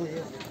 Oh, yeah.